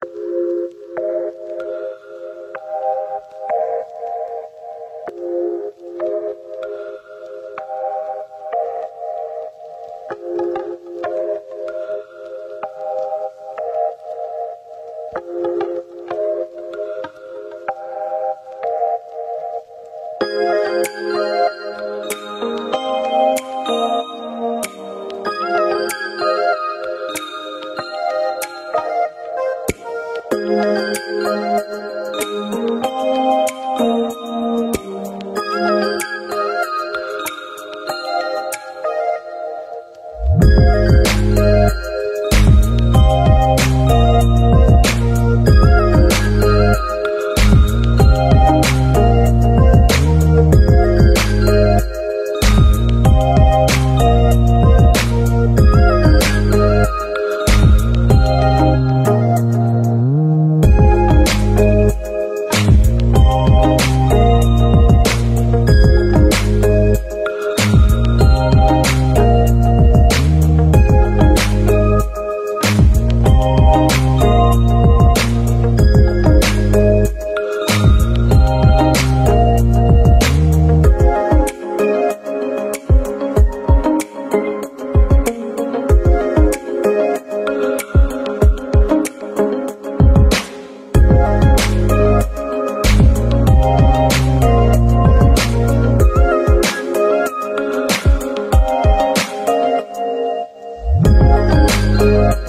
Thank 嗯。